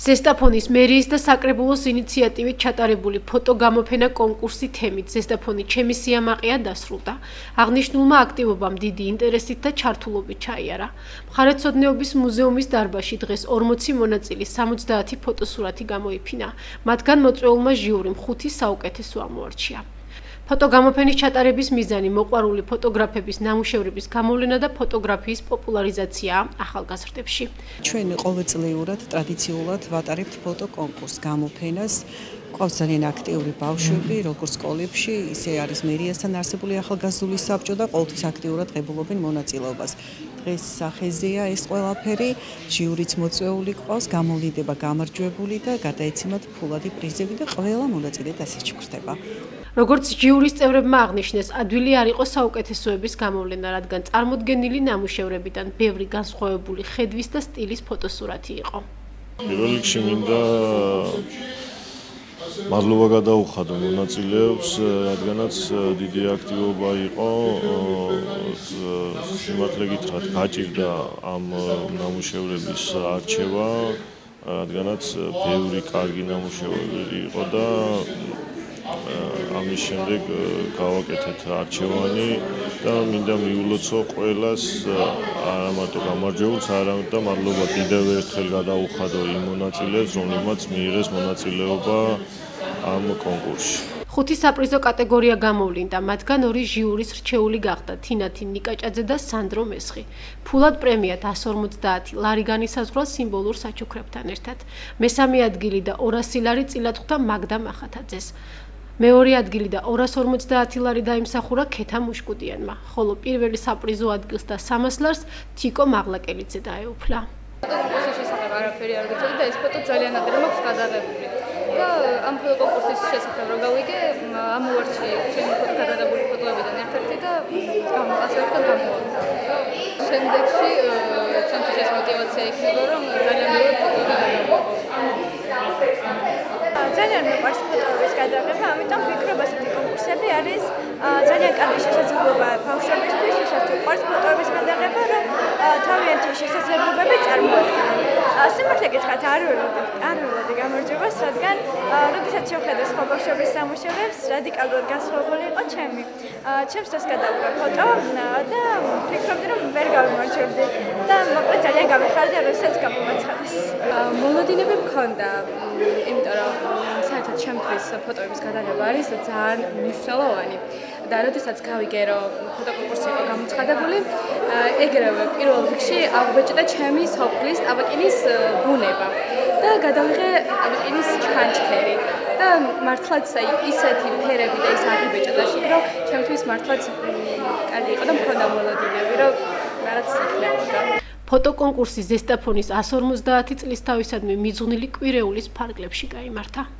ზესტაფონის მერიის და საკრებულოს ინიციატივით ჩატარებული ფოტოგამოფენა კონკურსი თემით ზესტაფონი ჩემი სიამაყეა დასრულდა. აღნიშნულმა აქტივობამ დიდი ინტერესით და ჩართულობით ჩაიარა. მხარეთმცოდნეობის მუზეუმის დარბაზში დღეს 40 მონაწილის 70 ფოტოსურათი გამოიფინა. მათგან მოწვეულმა ჟიურიმ ხუთი საუკეთესო ამოარჩია. ფოტოგამოფენის ჩატარების მიზანი მოყვარული ფოტოგრაფების ნამუშევრების გამოვლენა და ფოტოგრაფიის პოპულარიზაცია ახალგაზრდებში. ჩვენ ყოველწლიურად ტრადიციულად ვატარებთ ფოტოკონკურს გამოფენას. ყავს ძალიან აქტიური ბავშვები, როგორც სკოლებში, ისე არის მერიასთან არსებული ახალგაზრდული საბჭო და ყოველთვის აქტიურად ღებულობენ მონაწილეობას. დღეს სახეზეა ეს ყველაფერი, ჟიურიც მოწვეული ყავს, გამოვიდება გამარჯვებული და გადაეცემათ ფულადი პრიზები და ყველა მონაწილე დასაჩუქრდება. როგორც ჟიურის წევრებმა აღნიშნეს, ადვილი არ იყო საუკეთესოების გამოვლენა, რადგან წარმოდგენილი ნამუშევრებიდან ბევრი განსხვავებული ხედვის და სტილის ფოტოსურათი იყო. პირველ რიგში მინდა მადლობა გადაუხადო მონაწილეებს, რადგანაც დიდი აქტივობა იყო. სიმართლე გითხრათ, გაჭირდა ამ ნამუშევრების არჩევა, რადგანაც ბევრი კარგი ნამუშევრები იყო და ამის შემდეგ გავაკეთეთ არჩევანი და მინდა მიულოცო ყველას არა მარტო გამარჯვებულს, არამედ და მადლობა კიდევ ერთხელ გადაუხადო იმ მონაწილეებს, რომლებმაც მიიღეს მონაწილეობა ამ კონკურსში. ხუთი საპრიზო კატეგორია გამოვლინდა, მათგან ორი ჟიურის რჩეული გახდა: თინათი ნიკაჭაძე და სანდრო მესხი. ფულად პრემია 150 ლარი განისაზღვრა სიმბოლურ საჩუქრებთან ერთად. მესამე ადგილი და 200 ლარი წილად ხვდა მაგდა მახათაძეს. მეორე ადგილი და 250 ლარი დაიმსახურა ქეთა მუშკუტიანმა, ხოლო პირველი საპრიზო ადგილს და 300 ლარს თიკო მაღლაკელიძე დაეუფლა. კონკურსის შესახებ არაფერი არ გიცოდი და ეს ფოტო ძალიან ადრე მაქვს გადაღებული. და ამ კონკურსის შესახებ რომ გავიგე, ამ უარში ჩემი ფოტო გადაღებული ფოტოებიდან ერთ-ერთი და გამოსახდა გამოვა. შემდეგში ჩემთვის ეს мотивация იქნება რომ ძალიან ბევრი ფოტო გადავიღო. ძალიან მიყვარს ფოტოების გადაღება, ამიტომ ვფიქრობ ასეთი კონკურსები არის ძალიან კარგი შესაძლებლობა ბავშვებისთვის, ვისაც უყვარს ფოტოების გადაღება, რომ თავიანთი შესაძლებლობები წარმოადგინონ. სიმართლე გითხრათ, არ ველოდი, არ ველოდი გამარჯვებას, რადგან როდესაც შევხედე სხვა ბავშვების სამუშაოებს, რადიკალურად განსხვავებული იყო ჩემი. ჩემს დროს გადავიღე ფოტო და ვფიქრობდი, რომ ვერ გავიმარჯვებდი და მოკლედ ძალიან გამეხარდა, როდესაც გამომაცხადეს. მოლოდინები მქონდა, იმიტომ რომ საერთოდ ჩემთვის ფოტოების გადაღება არის ძალიან მნიშვნელოვანი. და როდესაც გავიგე რომ ფოტოკონკურსი იყო გამოცხადებული, ეგრევე პირველ რიგში აღბეჭდა ჩემი სოფლის ტაბაკინის ბუნება და გადავიღე მართლაც აი ისეთი ფერები და ის აღბეჭდა შეგრო, ჩემთვის მართლაც კარგი იყო და მქონდა მოლოდინები, რომ რაღაც იქნებოდა. ფოტოკონკურსი ზესტაფონის 150 წლის თავისადმი მიძღვნილი კვირეულის ფარგლებში გამართა.